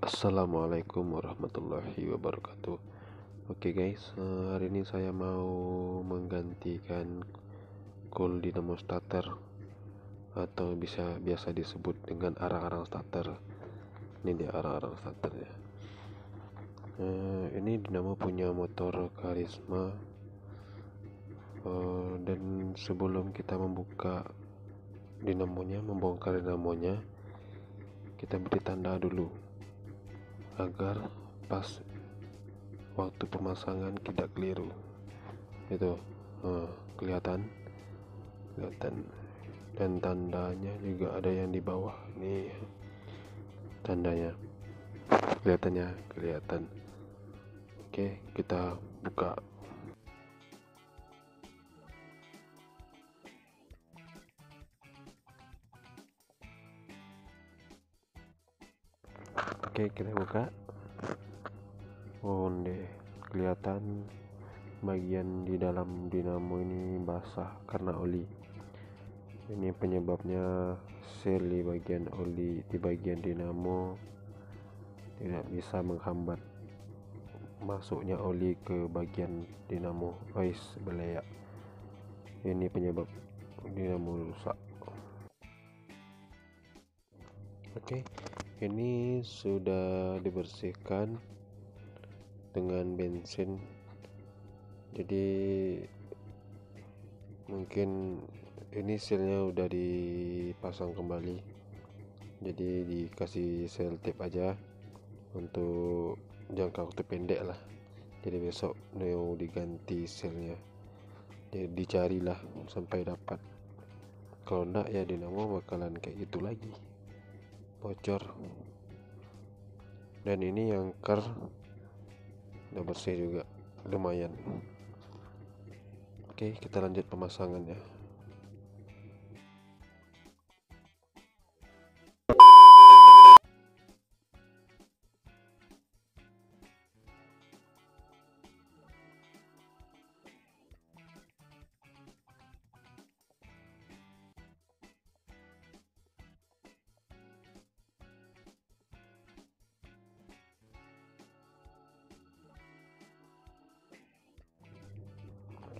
Assalamualaikum warahmatullahi wabarakatuh. Oke guys, eh, hari ini saya mau menggantikan cool dynamo starter Atau bisa biasa disebut dengan arang-arang starter. Ini dia arang-arang starter ya. Uh, Ini dinamo punya motor karisma. Uh, Dan sebelum kita membuka dinamonya, membongkar dinamonya kita beri tanda dulu agar pas waktu pemasangan tidak keliru. Itu uh, kelihatan. Kelihatan. Dan tandanya juga ada yang di bawah. Nih tandanya. Kelihatannya kelihatan. Oke kita buka oke kita buka. Oh deh kelihatan bagian di dalam dinamo ini basah karena oli. Ini penyebabnya sel di bagian oli di bagian dinamo tidak bisa menghambat masuknya oli ke bagian dinamo. Guys beleak ini penyebab dinamo rusak. Oke ini sudah dibersihkan dengan bensin. Jadi mungkin ini selnya udah dipasang kembali. Jadi dikasih sel tape aja untuk jangka waktu pendek lah. Jadi besok mau diganti selnya. Jadi dicarilah sampai dapat. Kalau enggak ya dinamo bakalan kayak gitu lagi bocor. Dan ini yang ker udah bersih juga lumayan. Oke kita lanjut pemasangannya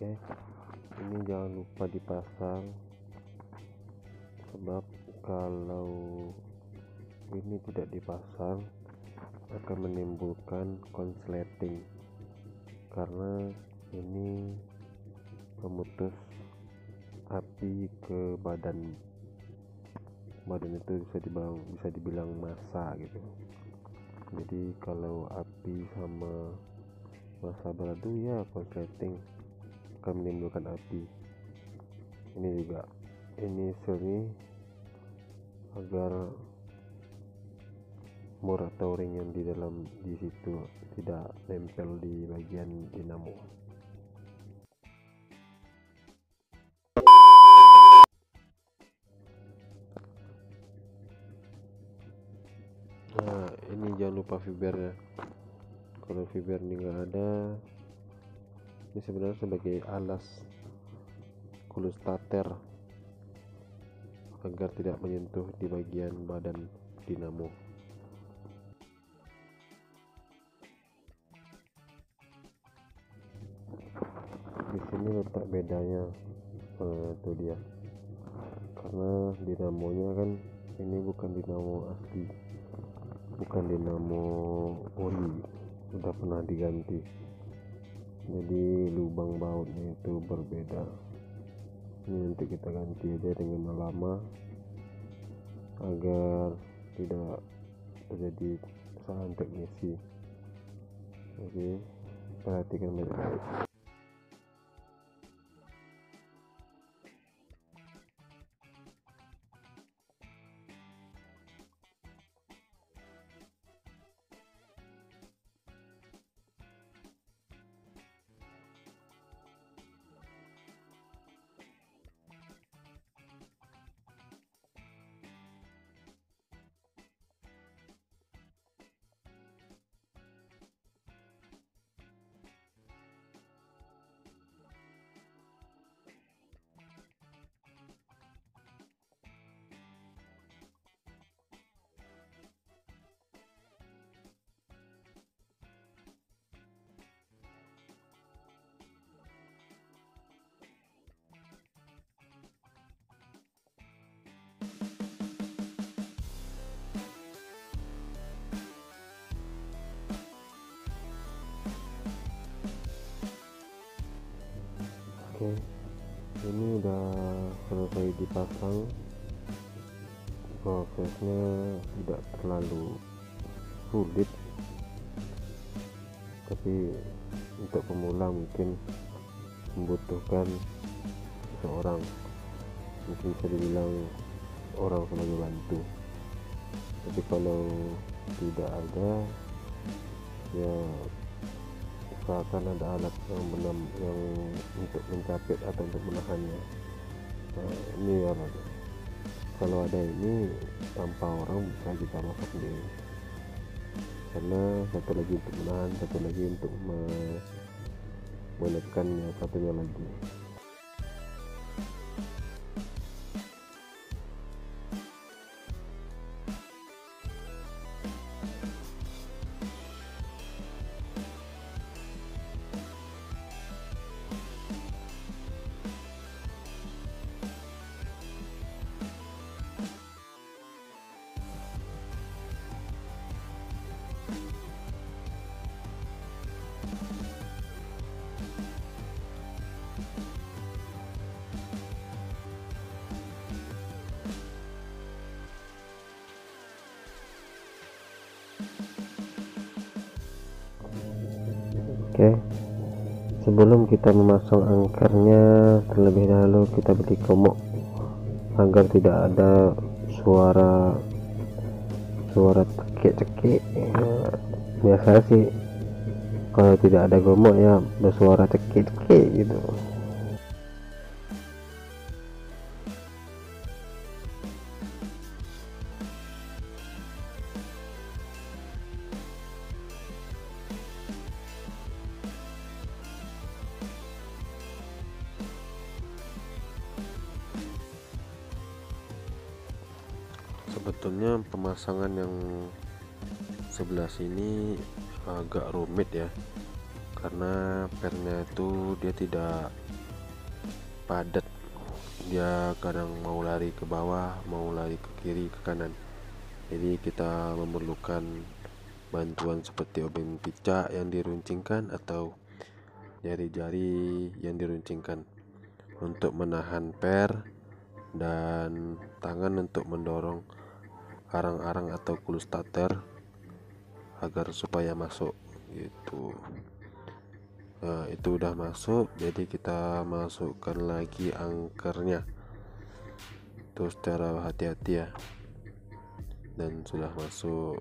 oke ini jangan lupa dipasang sebab kalau ini tidak dipasang akan menimbulkan konsleting. Karena ini memutus api ke badan. Badan itu bisa dibilang bisa dibilang masa gitu. Jadi kalau api sama masa beradu ya konsleting akan menimbulkan api. Ini juga ini seri agar mur atau ring yang di dalam di situ tidak nempel di bagian dinamo. Nah ini jangan lupa fibernya. Kalau fiber ini enggak ada ini sebenarnya sebagai alas kulustater agar tidak menyentuh di bagian badan dinamo. Di sini letak bedanya eh, itu dia. Karena dinamonya kan ini bukan dinamo asli. Bukan dinamo oli. Udah pernah diganti jadi lubang bautnya itu berbeda. Ini nanti kita ganti aja dengan lama agar tidak terjadi kesalahan teknisi. Oke perhatikan baik-baik oke ini udah selesai dipasang. Prosesnya tidak terlalu sulit. Tapi untuk pemula mungkin membutuhkan seorang mungkin bisa dibilang orang sebagai bantu. Tapi kalau tidak ada ya usahakan ada alat yang benam yang untuk mencapit atau untuk menahannya. Nah, ini ya kalau ada ini tanpa orang bisa kita masak sendiri. Karena satu lagi untuk menahan satu lagi untuk menekannya satunya lagi sebelum kita memasang angkernya terlebih dahulu kita beri komok agar tidak ada suara suara cekik-cekik. Biasa sih kalau tidak ada gomok ya bersuara cekik-cekik gitu sebetulnya pemasangan yang sebelah sini agak rumit ya karena pernya itu dia tidak padat. Dia kadang mau lari ke bawah mau lari ke kiri ke kanan. Jadi kita memerlukan bantuan seperti obeng picak yang diruncingkan atau jari-jari yang diruncingkan. Untuk menahan per dan tangan untuk mendorong arang-arang atau starter agar supaya masuk gitu. Nah itu udah masuk jadi kita masukkan lagi angkernya. Terus secara hati-hati ya. Dan sudah masuk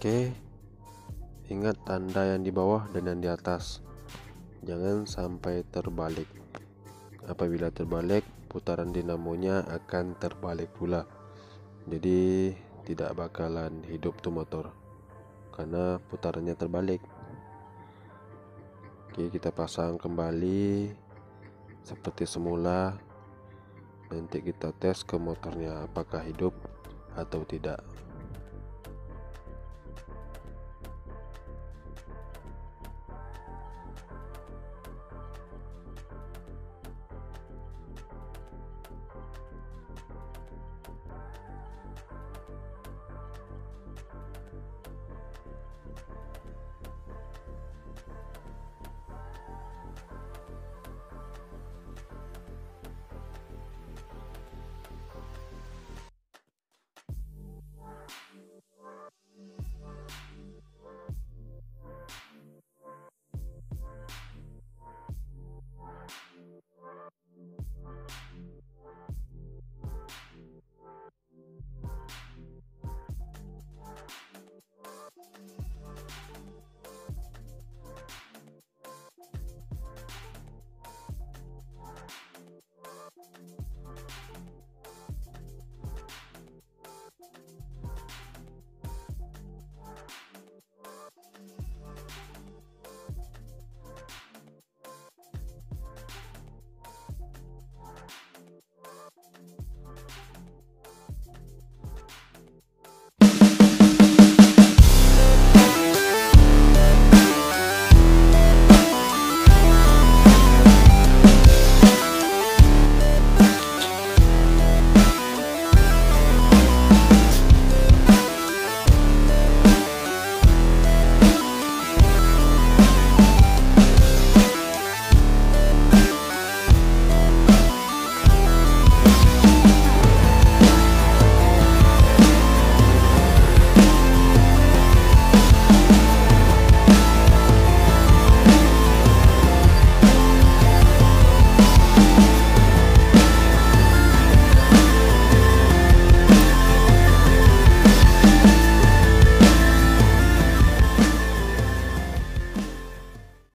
Oke, ingat tanda yang di bawah dan yang di atas. Jangan sampai terbalik. Apabila terbalik, putaran dinamonya akan terbalik pula. Jadi tidak bakalan hidup tuh motor karena putarannya terbalik. Oke, kita pasang kembali seperti semula. Nanti kita tes ke motornya apakah hidup atau tidak.